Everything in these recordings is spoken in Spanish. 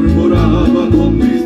murmuraba con mis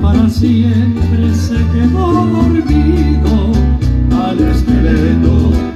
para siempre se quedó dormido al esqueleto.